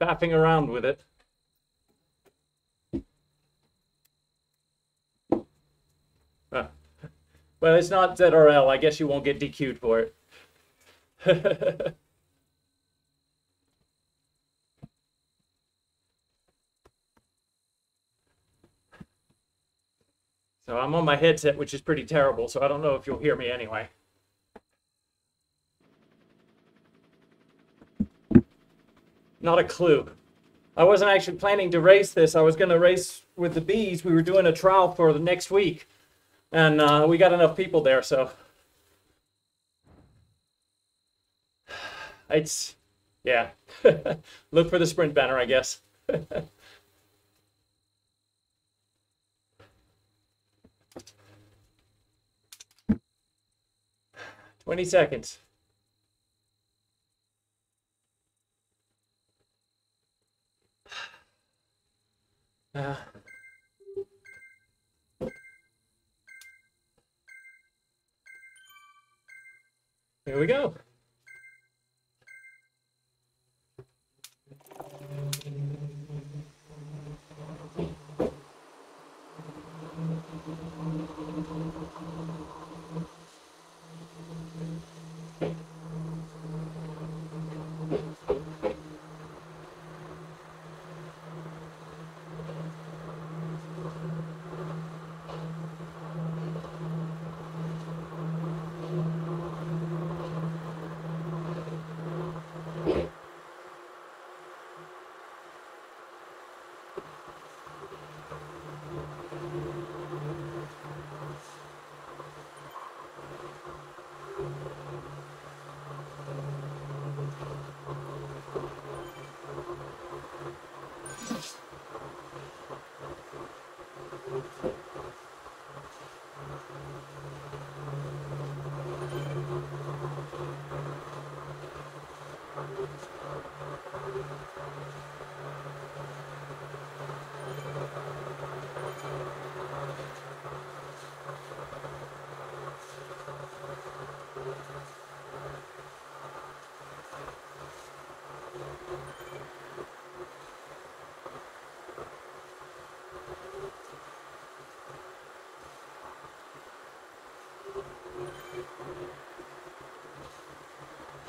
faffing around with it. Ah. Well, it's not ZRL. I guess you won't get DQ'd for it. so I'm on my headset, which is pretty terrible, so I don't know if you'll hear me anyway. Not a clue. I wasn't actually planning to race this. I was going to race with the bees. We were doing a trial for the next week, and uh, we got enough people there, so it's yeah. Look for the sprint banner, I guess. Twenty seconds. Uh, here we go.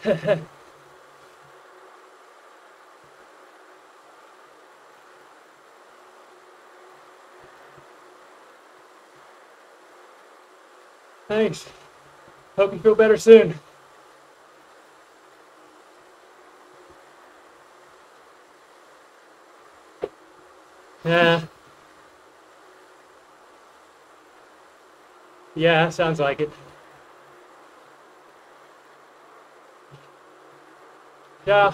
Thanks. Hope you feel better soon. Yeah. Yeah, sounds like it. Yeah.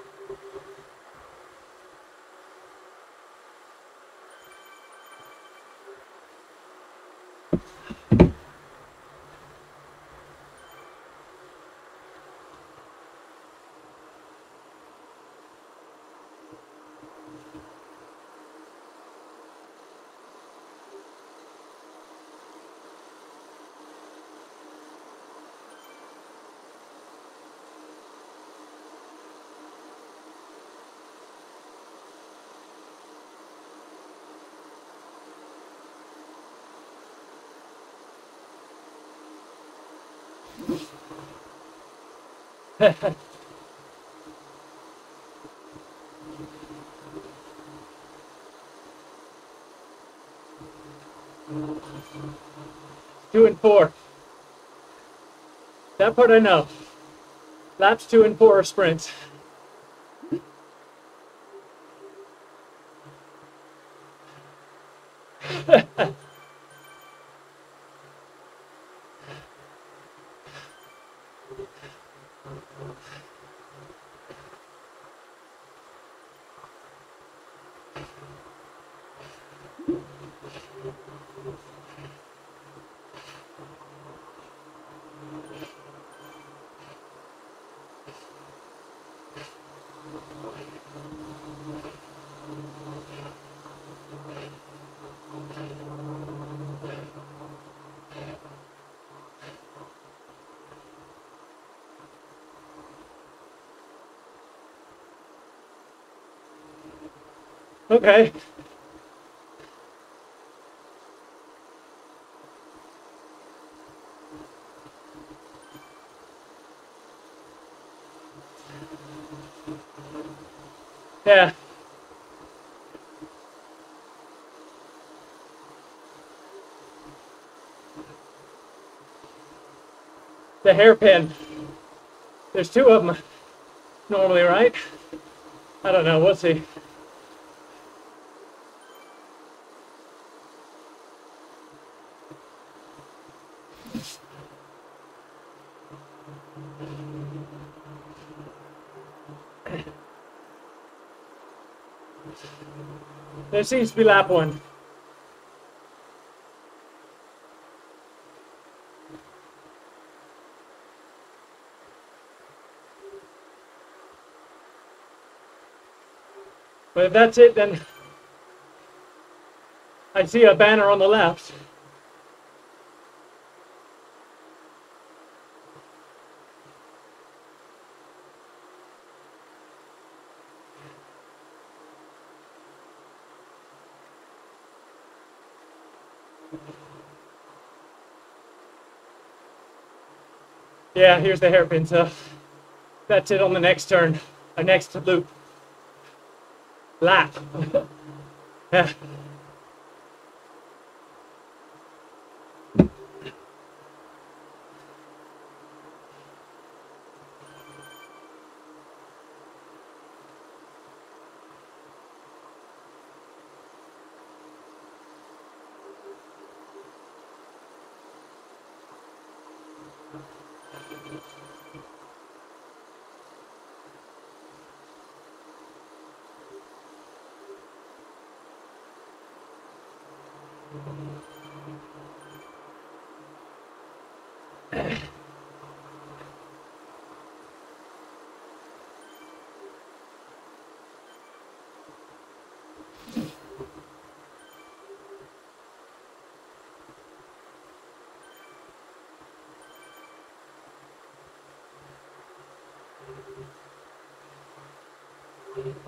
two and four. That part I know. Laps two and four are sprints. Okay. Yeah. The hairpin. There's two of them normally, right? I don't know. We'll see. There seems to be lap one. But if that's it, then I see a banner on the left. Yeah, here's the hairpin, so that's it on the next turn, a next loop. Lap. yeah.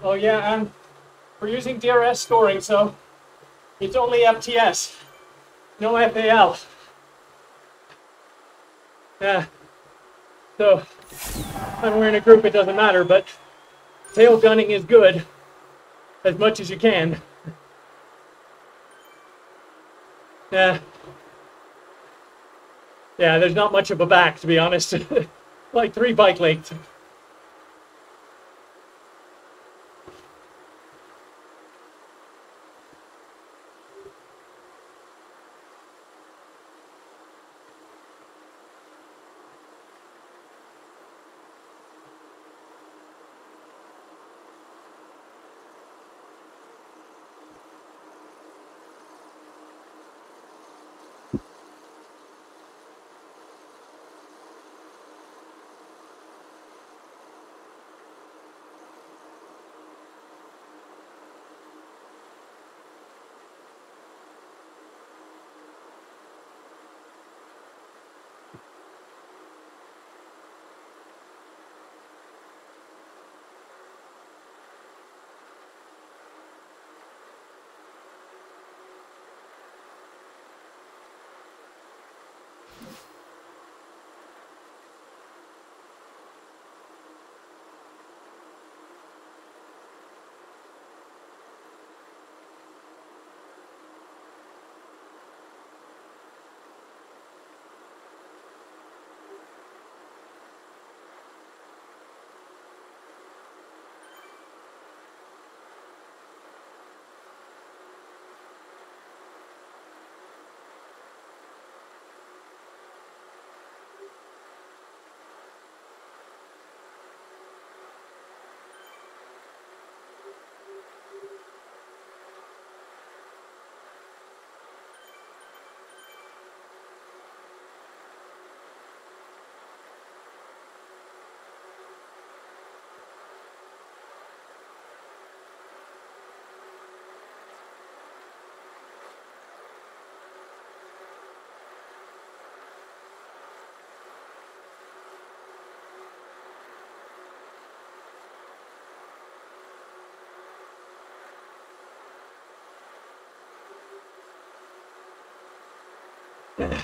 Oh yeah, and we're using DRS scoring, so it's only FTS, no FAL. Yeah. So when we're in a group, it doesn't matter, but tail gunning is good as much as you can. Yeah. Yeah, there's not much of a back, to be honest. like three bike lengths. Yeah.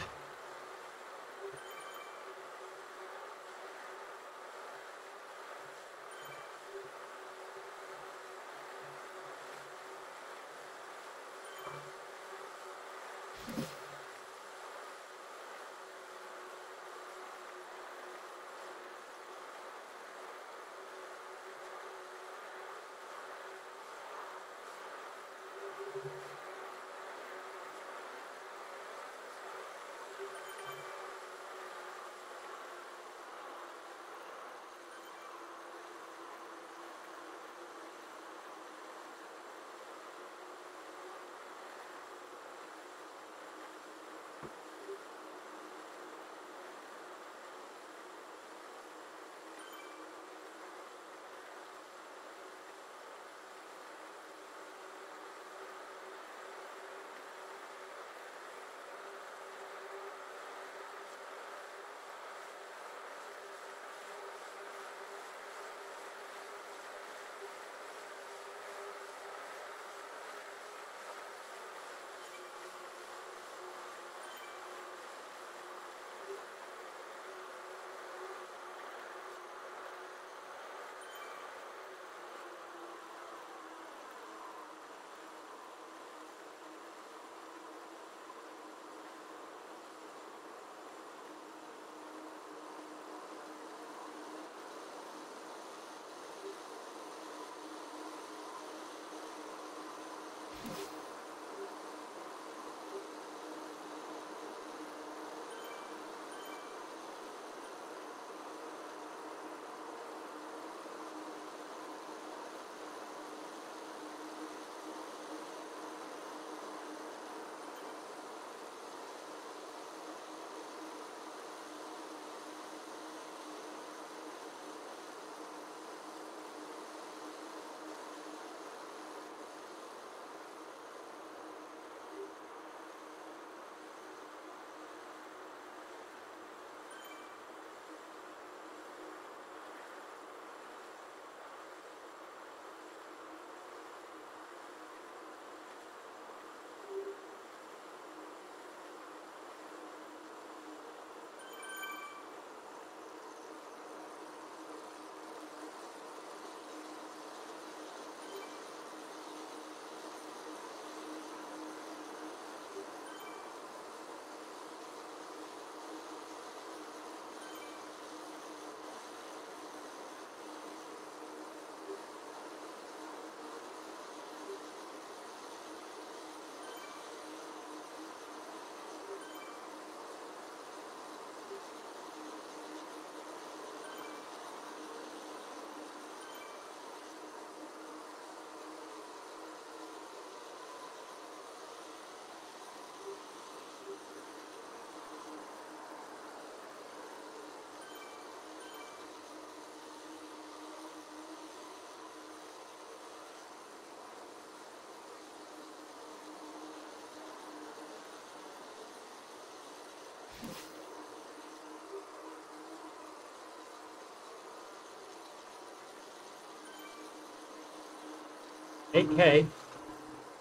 8K.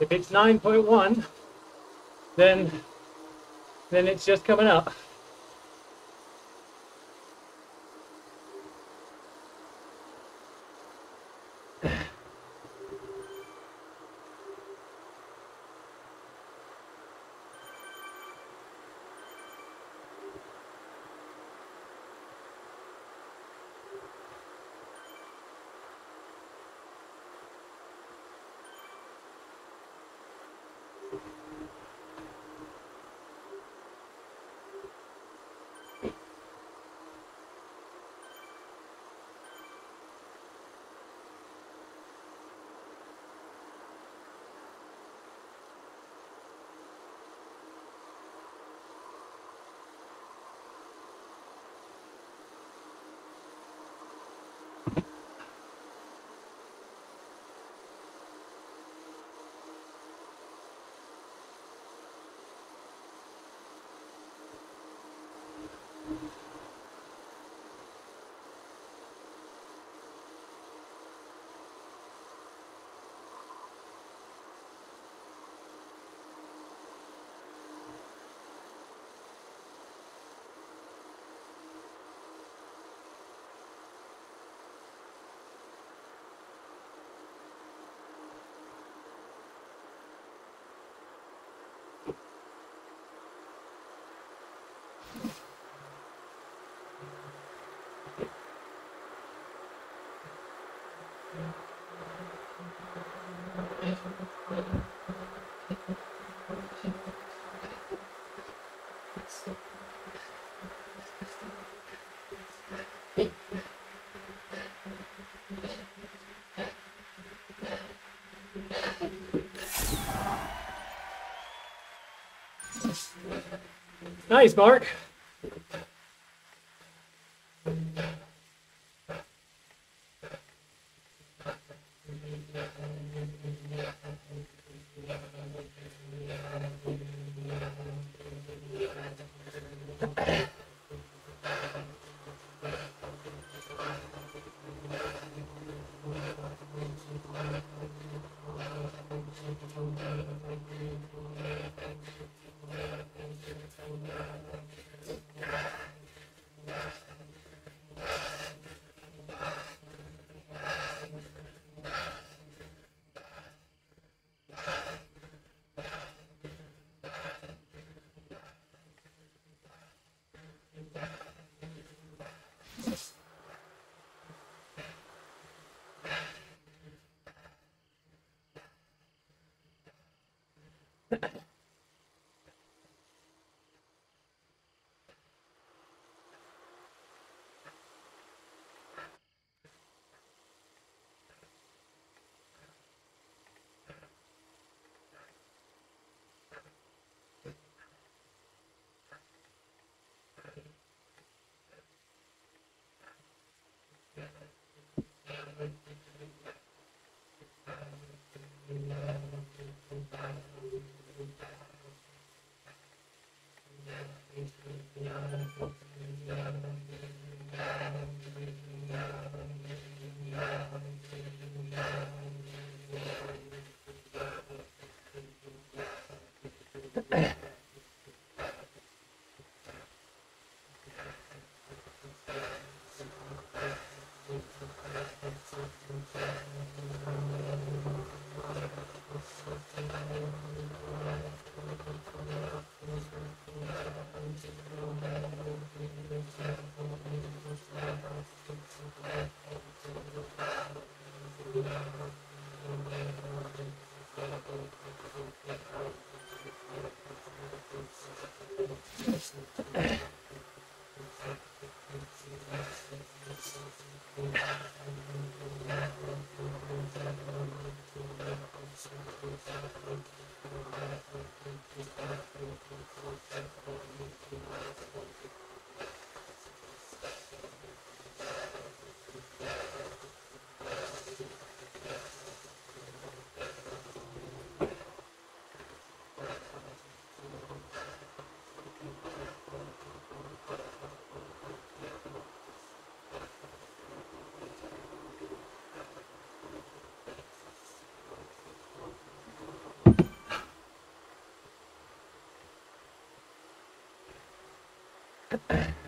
If it's 9.1, then, then it's just coming up. Nice, Mark. Yeah. Uh-uh.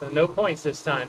So no points this time.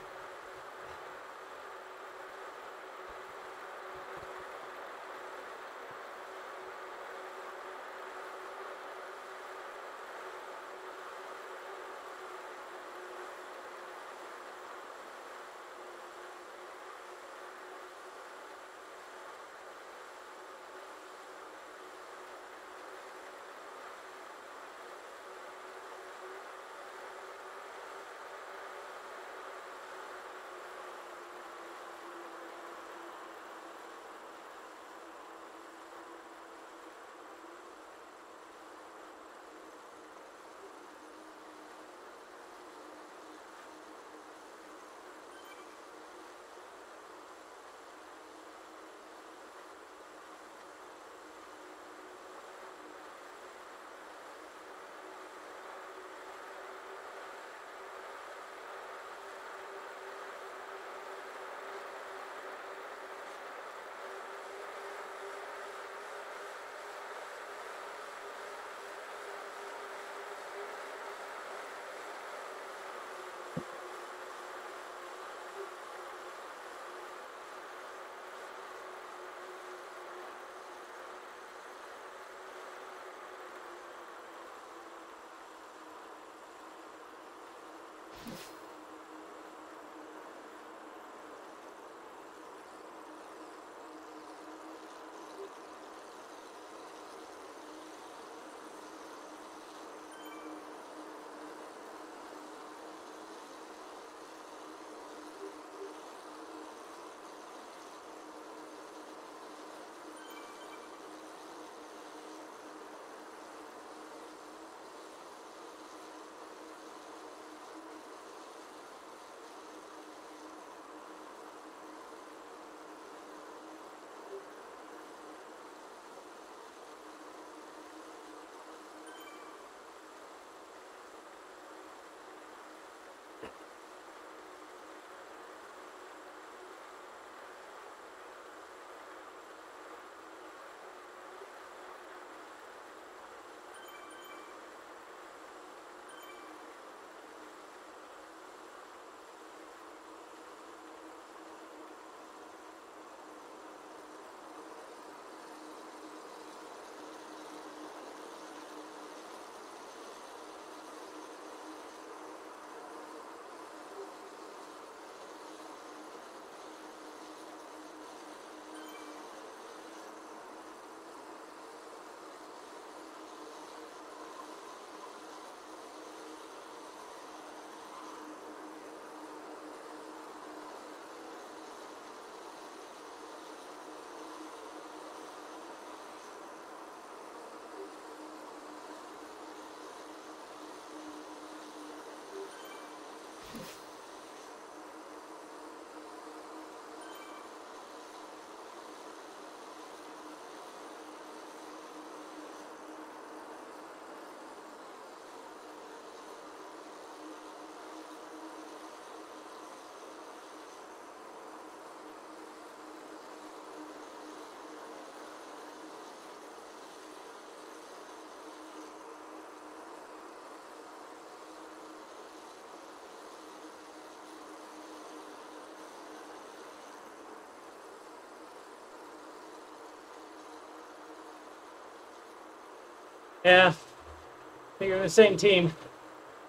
Yeah, I think we're the same team,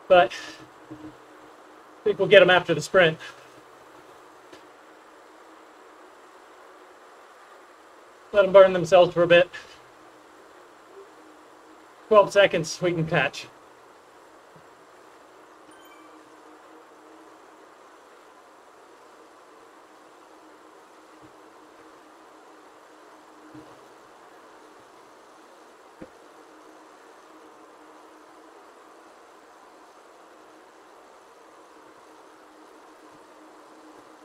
but I think we'll get them after the sprint. Let them burn themselves for a bit. 12 seconds, we can catch.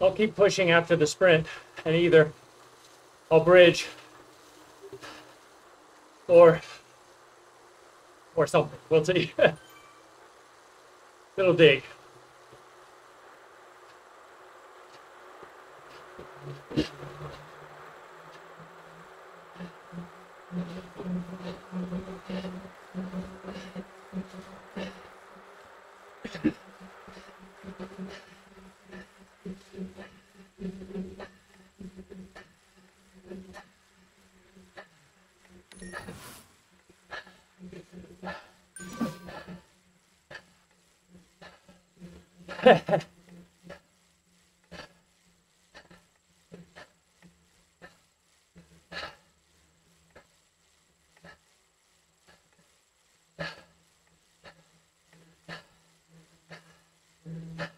I'll keep pushing after the sprint, and either I'll bridge or or something. We'll see. Little dig. Mm-hmm.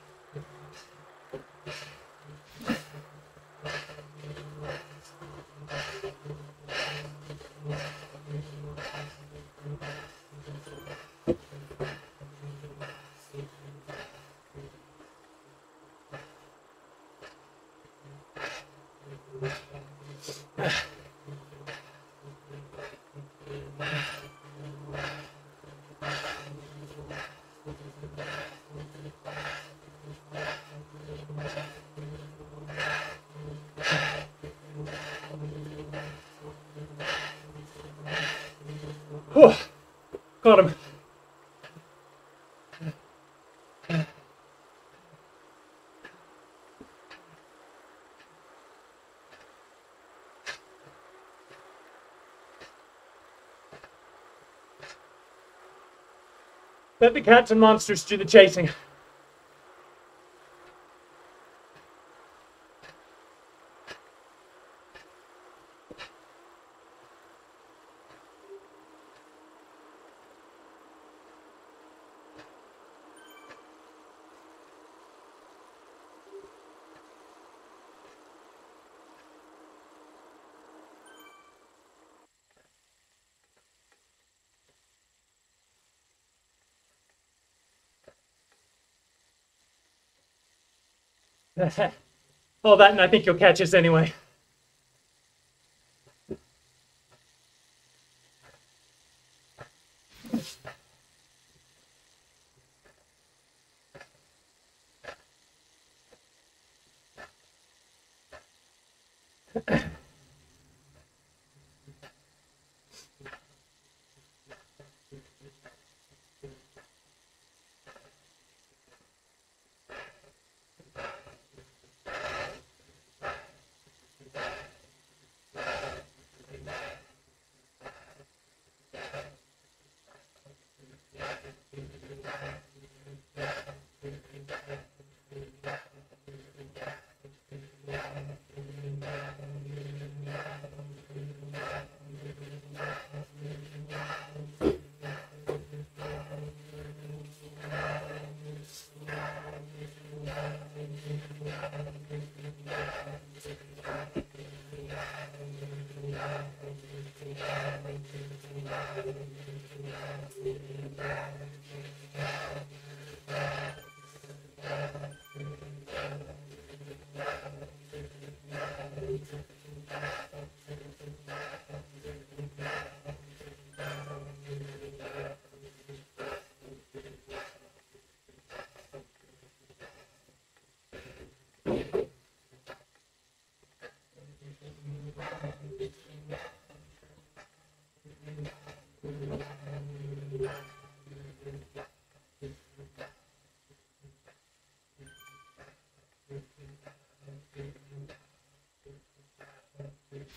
Whew. Got him. Let the cats and monsters do the chasing. All that, and I think you'll catch us anyway.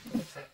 Thank you.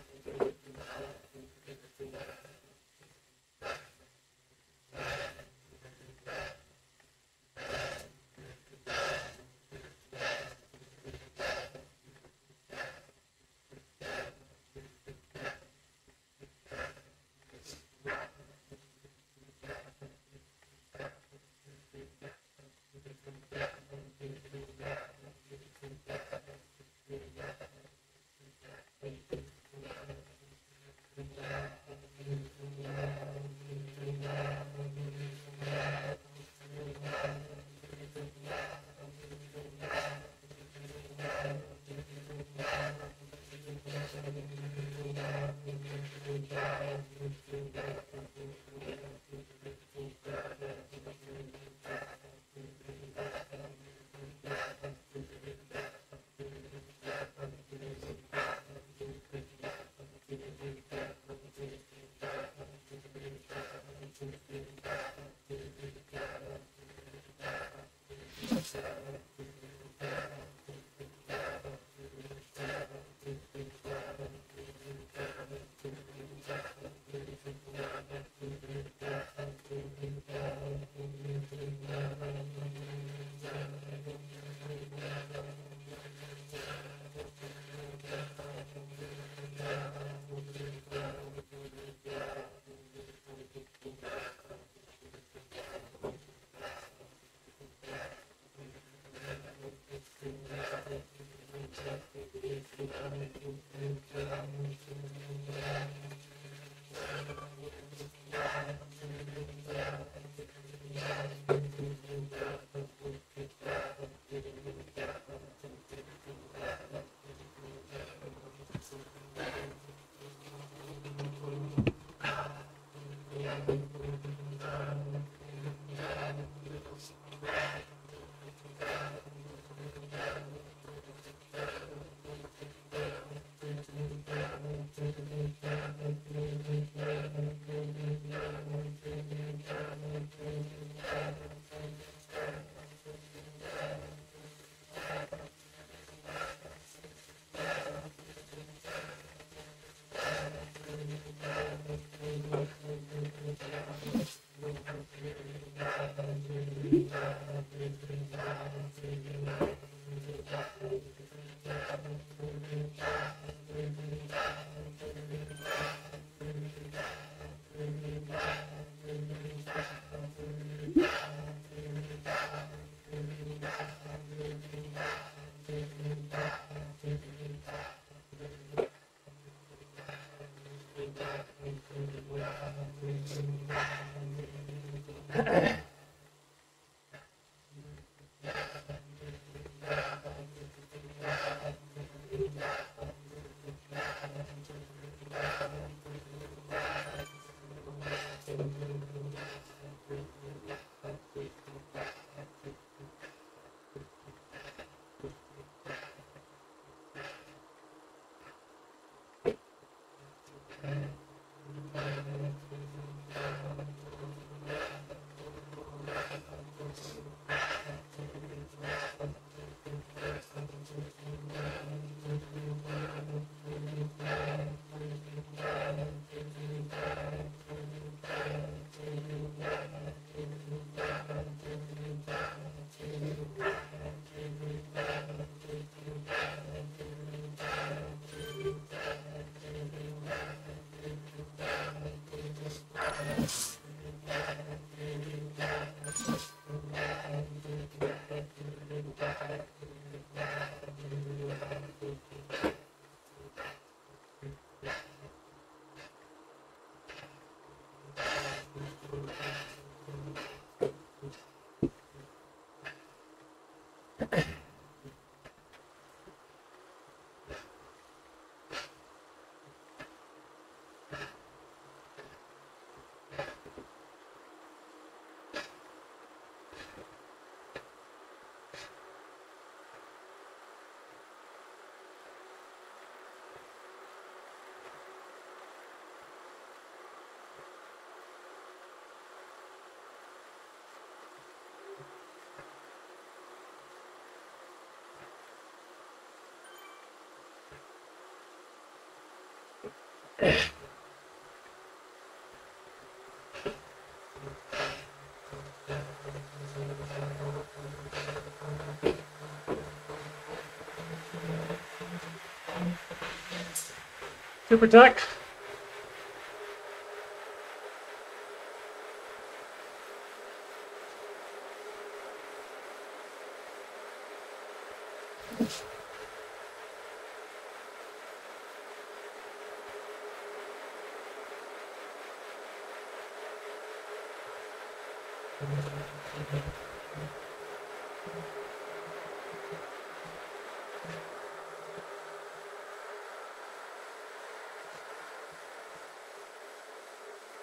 Super Tech.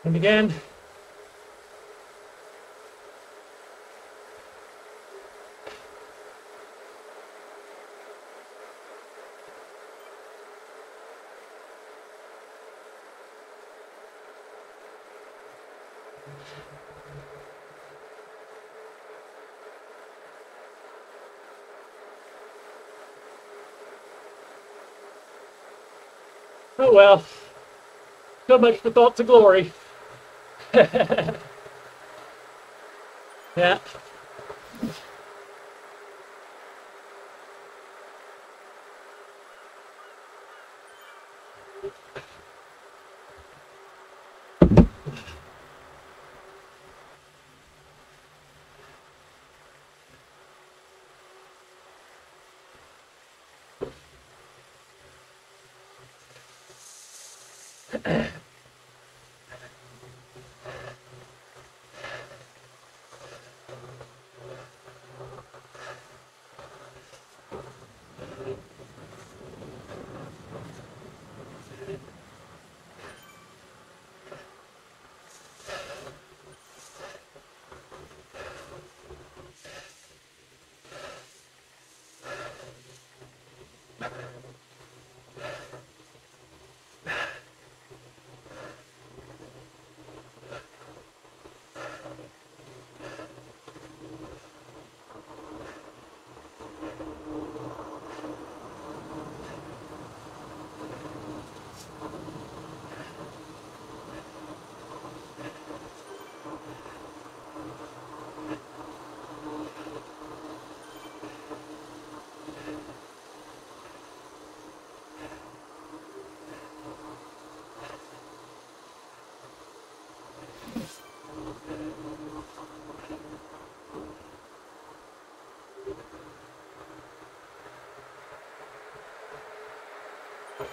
And again, Oh well, so much for thoughts of glory. yeah.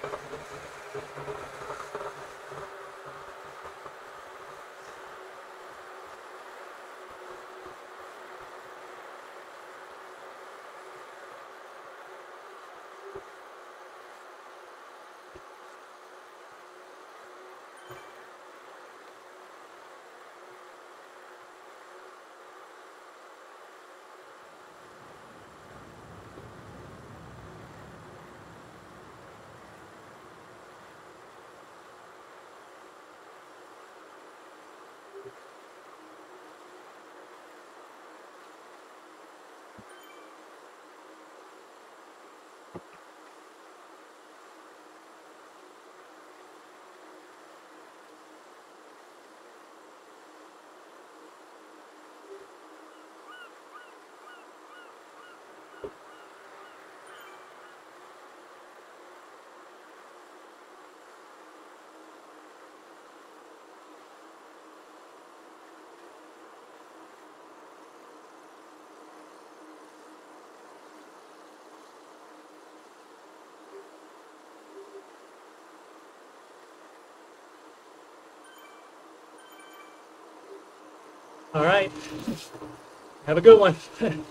フフフフ。All right. Have a good one.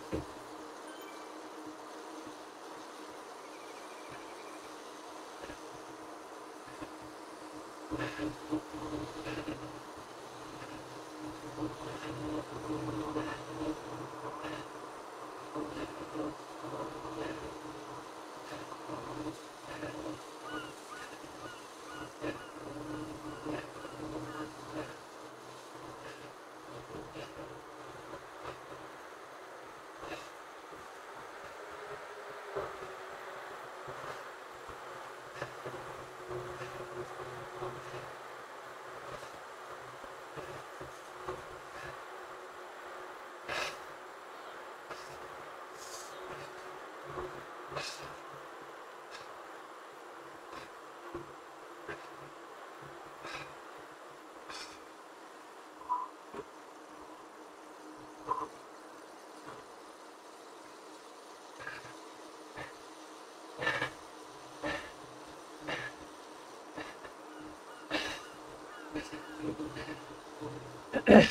Sigh.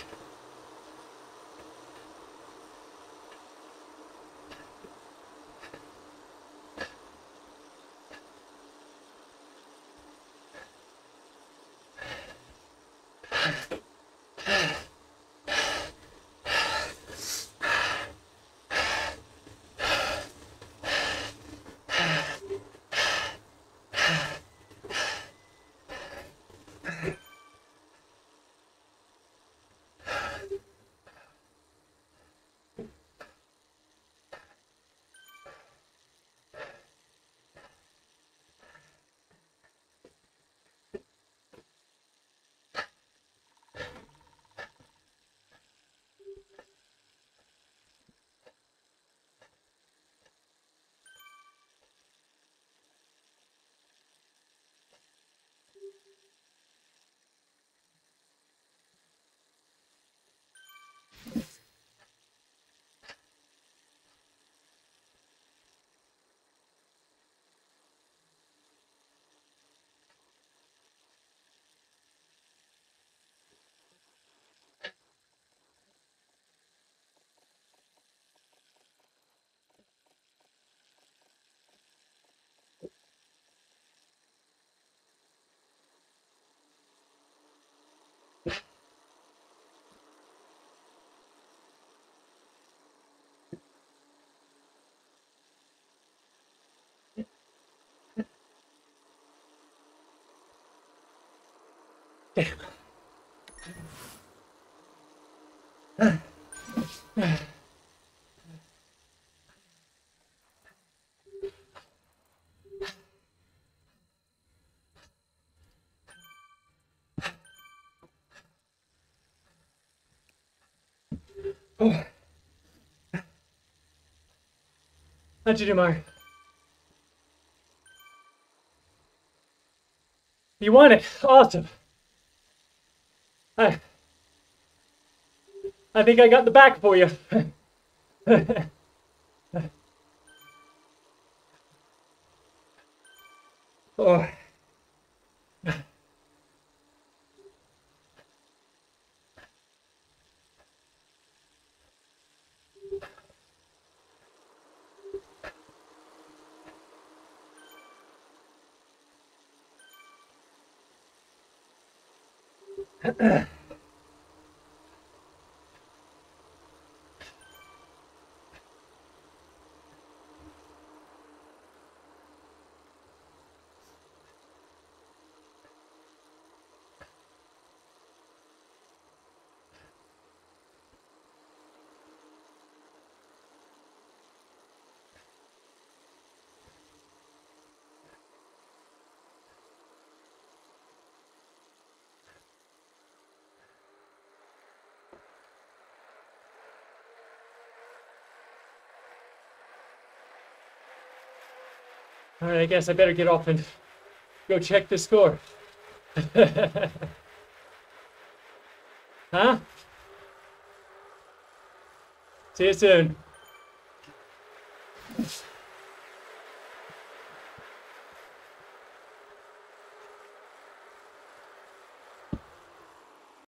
Oh. How'd you do, Mark? You won it. Awesome. I, I think I got the back for you. oh. Uh-uh. All right, I guess I better get off and go check the score. huh? See you soon.